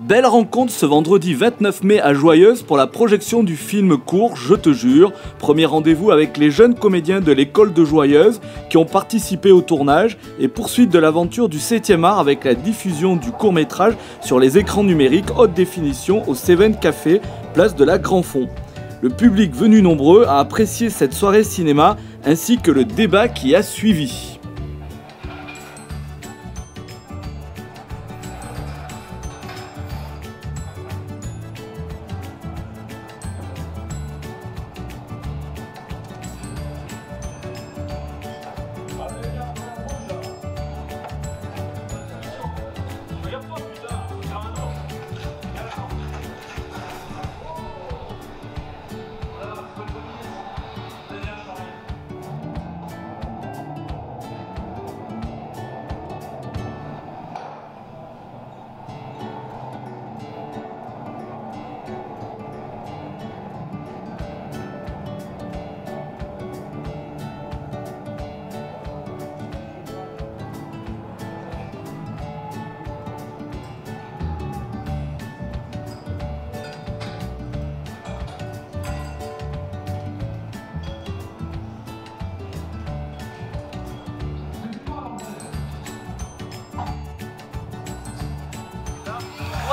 Belle rencontre ce vendredi 29 mai à Joyeuse pour la projection du film court Je te jure. Premier rendez-vous avec les jeunes comédiens de l'école de Joyeuse qui ont participé au tournage et poursuite de l'aventure du 7e art avec la diffusion du court métrage sur les écrans numériques haute définition au Seven Café, place de la Grand Fond. Le public venu nombreux a apprécié cette soirée cinéma ainsi que le débat qui a suivi.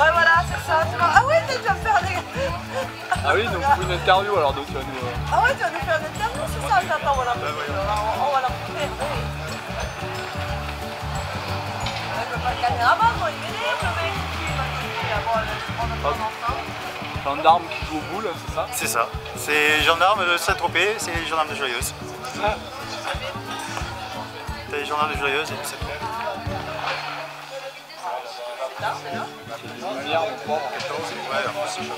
Ouais, voilà, c'est ça. Tu vois. Ah ouais, tu vas me faire des... Ah oui, donc une interview alors, donc tu vas nous. euh, Ah ouais, tu vas nous faire une interview, c'est ça Attends, on va la montrer. On va la montrer. pas le moi, il m'énerve, le mec. Va prendre. Gendarme qui joue au boule, c'est ça? C'est ça. C'est les gendarmes de Saint-Tropez, c'est les gendarmes de Joyeuse. T'as les gendarmes de Joyeuse et de Saint-Tropez. Lumière, on croit. Ouais, en plus, c'est chaud.